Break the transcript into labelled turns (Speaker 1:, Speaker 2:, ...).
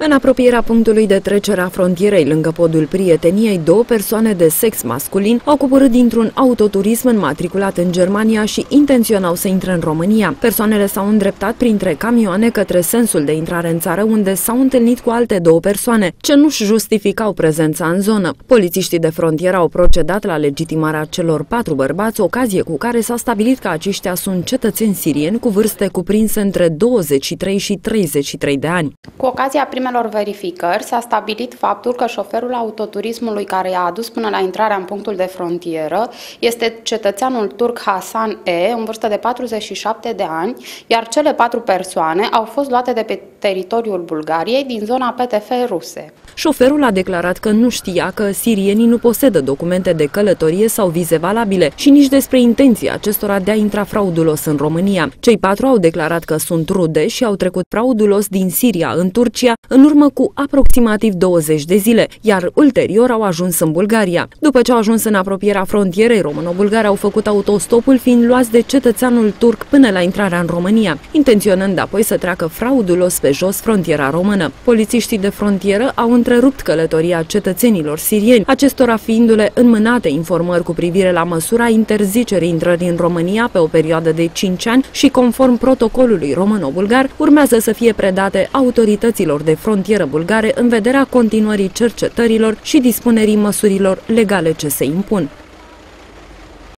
Speaker 1: În apropierea punctului de trecere a frontierei lângă podul prieteniei, două persoane de sex masculin au coborât dintr-un autoturism înmatriculat în Germania și intenționau să intre în România. Persoanele s-au îndreptat printre camioane către sensul de intrare în țară, unde s-au întâlnit cu alte două persoane, ce nu-și justificau prezența în zonă. Polițiștii de frontieră au procedat la legitimarea celor patru bărbați, ocazie cu care s-a stabilit că aceștia sunt cetățeni sirieni cu vârste cuprinse între 23 și 33 de ani.
Speaker 2: Cu ocazia primelor verificări s-a stabilit faptul că șoferul autoturismului care i-a adus până la intrarea în punctul de frontieră este cetățeanul turc Hasan E, în vârstă de 47 de ani, iar cele patru persoane au fost luate de pe teritoriul Bulgariei din zona PTF ruse.
Speaker 1: Șoferul a declarat că nu știa că sirienii nu posedă documente de călătorie sau vize valabile și nici despre intenția acestora de a intra fraudulos în România. Cei patru au declarat că sunt rude și au trecut fraudulos din Siria în Turcia în urmă cu aproximativ 20 de zile, iar ulterior au ajuns în Bulgaria. După ce au ajuns în apropierea frontierei româno-bulgare, au făcut autostopul fiind luați de cetățeanul turc până la intrarea în România, intenționând apoi să treacă fraudulos pe jos frontiera română. Polițiștii de frontieră au întrerupt călătoria cetățenilor sirieni, acestora fiindu-le înmânate informări cu privire la măsura interzicerii intrării în România pe o perioadă de 5 ani și conform protocolului româno-bulgar, urmează să fie predate autorităților de frontieră bulgare în vederea continuării cercetărilor și dispunerii măsurilor legale ce se impun.